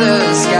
the